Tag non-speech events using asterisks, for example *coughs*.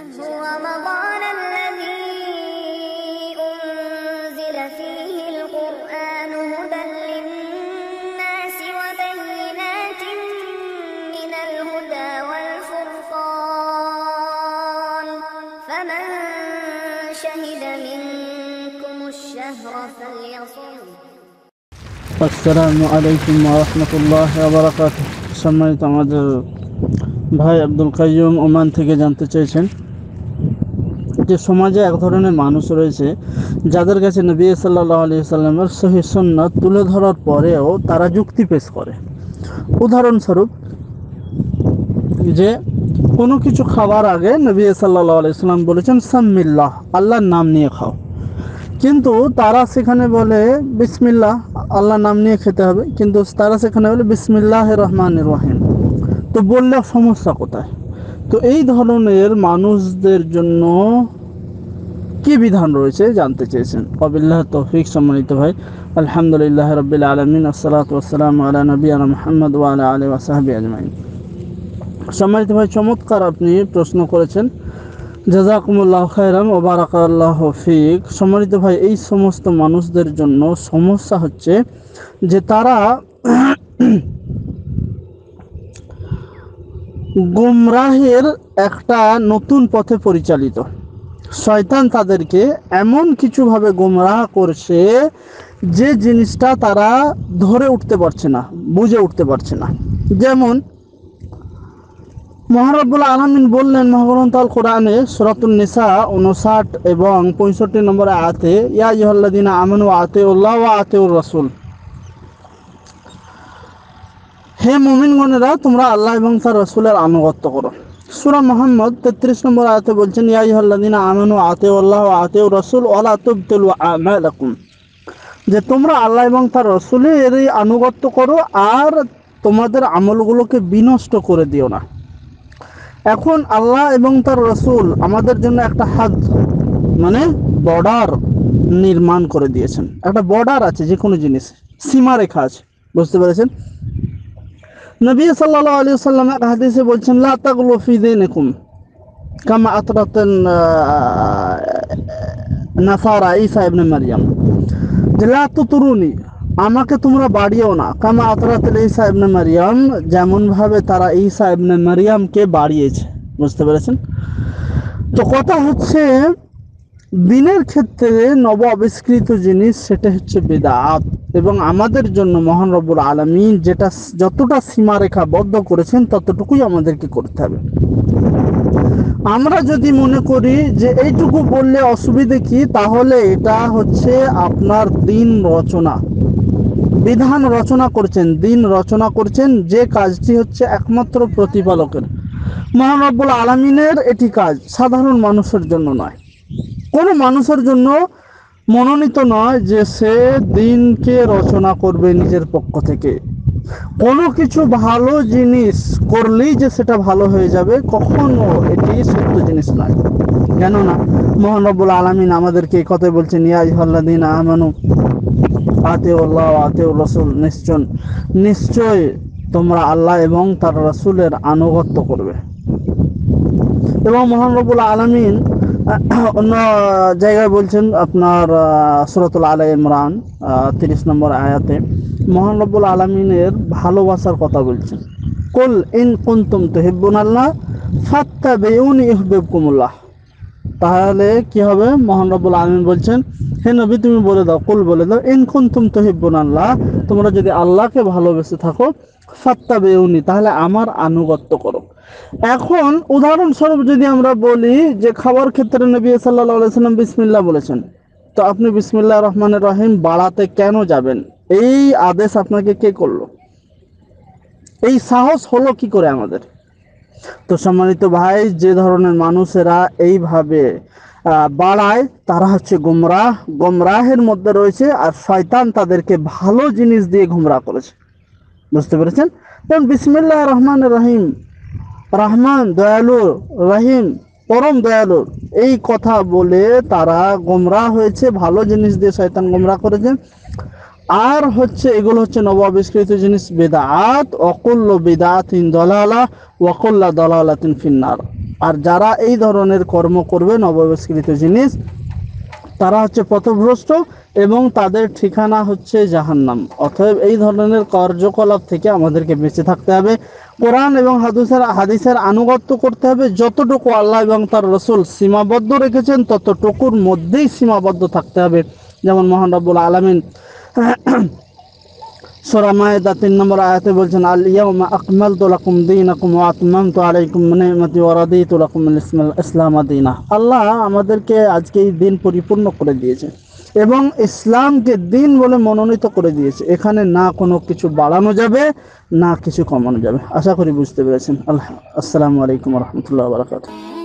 شهر رمضان الذي أنزل فيه القرآن هدى للناس وبينات من الهدى والفرقان فمن شهد منكم الشهر فليصم আসসালামু আলাইকুম রহমতুল্লাহ বারাকাত সম্মানিত আমাদের ভাই আব্দুল কাইয়ুম ওমান থেকে জানতে চেয়েছেন যে সমাজে এক ধরনের মানুষ রয়েছে, যাদের কাছে নবী সাল্লাহ আলি সাল্লামের সহি সন্ন্যত তুলে ধরার পরেও তারা যুক্তি পেশ করে। উদাহরণস্বরূপ, যে কোনো কিছু খাওয়ার আগে নবী সাল্লাহ আলি সাল্লাম বলেছেন, সাম্মিল্লাহ, আল্লাহর নাম নিয়ে খাও। কিন্তু তারা সেখানে বলে, বিসমিল্লাহ, আল্লাহর নাম নিয়ে খেতে হবে। কিন্তু তারা সেখানে বলে বিসমিল্লাহ রহমান রহিম। তো বললে সমস্যা কোথায়? তো এই ধরনের মানুষদের জন্য কি বিধান রয়েছে জানতে চেয়েছেন? অবিল্লাহ তৌফিক সম্মানিত ভাই। আলহামদুলিল্লাহ রবিল আলমিন, আসসালাত ওয়াসালাম আলা নবীনা মোহাম্মদ ওয়ালা আলী ওয়াসাহাবি আজমাইন। সম্মানিত ভাই, চমৎকার আপনি প্রশ্ন করেছেন। জাজাকুমুল্লাহ খায়রাম ও বারাকাল্লাহ ফিক। সম্মানিত ভাই, এই সমস্ত মানুষদের জন্য সমস্যা হচ্ছে যে তারা *clears throat* গুমরাহের একটা নতুন পথে পরিচালিত। শয়তান তাদেরকে এমন কিছুভাবে গুমরাহ করছে যে জিনিসটা তারা ধরে উঠতে পারছে না, বুঝে উঠতে পারছে না। যেমন, মহারব্বুল আলমিন বললেন মহাগ্রন্থ আল কোরআনে সুরাতুল নিসা উনষাট এবং পঁয়ষট্টি নম্বর আতে ইয়া ইহল্লাদিনা আমানু আতে উল্লাহ ওয়া আতে উর রসুল। হে মুমিনগণেরা, তোমরা আল্লাহ এবং তার রসুলের আনুগত্য করো। সুরা মোহাম্মদ তেত্রিশ নম্বর আয়াতে বলছেন, ইয়া ইহল্লাদিনা আমানু আতে আল্লাহ আতে রসুল ওয়ালা তুবতিলু আমালাকুম। যে তোমরা আল্লাহ এবং তার রসুলের এই আনুগত্য করো আর তোমাদের আমলগুলোকে বিনষ্ট করে দিও না। এখন আল্লাহ এবং তার রসুল আমাদের জন্য একটা হাত মানে বর্ডার নির্মাণ করে দিয়েছেন। একটা বর্ডার আছে যে কোনো জিনিস, সীমারেখা আছে, বুঝতে পেরেছেন? নবী সাল্লাহ আলী সাল্লাম এক হাদিসে বলছেন, লা তাগলু ফি দিনিকুম কামা আতরাতেন নাসারা ঈসা ইবনে মারইয়াম। যে, লা তুতুরুনি, আমাকে তোমরা বাড়িও না। কামা আতরাতুল ঈসা ইবনে মারিয়াম যেমন ভাবে তারা ঈসা ইবনে মারিয়ামকে বাড়িয়েছে। বুঝতে পেরেছেন? তো কথা হচ্ছে দিনের ক্ষেত্রে নব আবিষ্কৃত জিনিস সেটা হচ্ছে বেদাত। এবং আমাদের জন্য মহান রব্বুল আলমিন যেটা যতটা সীমারেখা বদ্ধ করেছেন ততটুকুই আমাদেরকে করতে হবে। আমরা যদি মনে করি যে এইটুকু বললে অসুবিধে কি, তাহলে এটা হচ্ছে আপনার দিন রচনা। বিধান রচনা করছেন, দিন রচনা করছেন, যে কাজটি হচ্ছে একমাত্র প্রতিপালকের। মহানব্বুল আলমিনের এটি কাজ সাধারণ মানুষের জন্য নয়। কোনো মানুষের জন্য মনোনীত নয় যে সে দিনকে রচনা করবে নিজের পক্ষ থেকে। কোনো কিছু ভালো জিনিস করলেই যে সেটা ভালো হয়ে যাবে, কখনো এটি সত্য জিনিস নয়। কেননা মহানব্বুল আলমিন আমাদেরকে এই কথাই বলছেন ইয়াজ হল্লাদিন আমানু আতে আল্লাহ আতে রসুল নিশ্চয় নিশ্চয় তোমরা আল্লাহ এবং তার রসুলের আনুগত্য করবে। এবং মহানরবুল আলমিন *coughs* অন্য জায়গায় বলছেন আপনার সুরতুল আল ইমরান তিরিশ নম্বর আয়াতে। মহানরবুল আলমিনের ভালোবাসার কথা বলছেন। কুল ইন কুন্তুম তুহিব্বুন আল্লাহ ফাত্তা বেউন ইহবেবকুমুল্লাহ তাহলে কি হবে? মহান রব্বুল আলমিন বলছেন, হে নবী, তুমি বলে দাও, কুল বলে দাও, ইন কুন্তুম তুহিব্বুন আল্লাহ, তোমরা যদি আল্লাহকে ভালোবেসে থাকো ফাত্তা বেউনি তাহলে আমার আনুগত্য করো। এখন উদাহরণস্বরূপ যদি আমরা বলি যে খাবার ক্ষেত্রে নবী সাল্লাম বিসমিল্লাহ বলেছেন, তো আপনি বিসমিল্লাহ রহমানের রহিম বাড়াতে কেন যাবেন? এই আদেশ আপনাকে কে করল? এই সাহস হলো কি করে আমাদের? তো সম্মানিত ভাই, যে ধরনের মানুষেরা এইভাবে বাড়ায়, তারা হচ্ছে গুমরাহ, গুমরাহের মধ্যে রয়েছে আর শয়তান তাদেরকে ভালো জিনিস দিয়ে গুমরাহ করেছে। বুঝতে পেরেছেন? যেমন বিসমিল্লাহ রহমান রহিম রহমান, দয়ালু, রহিম, পরম দয়ালু। এই কথা বলে তারা গোমরা হয়েছে, ভালো জিনিস দিয়ে শয়তান গোমরা করেছে। আর হচ্ছে, এগুলো হচ্ছে নব আবিষ্কৃত জিনিস, বেদাত। অকুল্ল বেদাতিন দলালা, ওয়াকুল্লা দলালাতিন ফিন্নার। আর যারা এই ধরনের কর্ম করবে নববস্কৃত জিনিস, তারা হচ্ছে পথভ্রষ্ট। এবং তাদের ঠিকানা হচ্ছে জাহান্নাম অতএব এই ধরনের কার্যকলাপ থেকে আমাদেরকে বেঁচে থাকতে হবে কোরআন এবং হাদিসের হাদিসের আনুগত্য করতে হবে যতটুকু আল্লাহ এবং তার রসুল সীমাবদ্ধ রেখেছেন ততটুকুর মধ্যেই সীমাবদ্ধ থাকতে হবে যেমন মহান রব্বুল আলমিন সূরা মায়েদা তিন নম্বর আয়াতে বলছেন আল ইয়াউমা আকমালতু লাকুম দীনাকুম ওয়া আতমামতু আলাইকুম নি'মাতি ওয়া রাদিতু লাকুম আল ইসলাম দীনা আল্লাহ আমাদেরকে আজকে এই দিন পরিপূর্ণ করে দিয়েছে এবং ইসলামকে দিন বলে মনোনীত করে দিয়েছে। এখানে না কোনো কিছু বাড়ানো যাবে, না কিছু কমানো যাবে। আশা করি বুঝতে পেরেছেন। আল্লাহ আসসালামু আলাইকুম রহমতুল্লাহ বারাকাতুহু।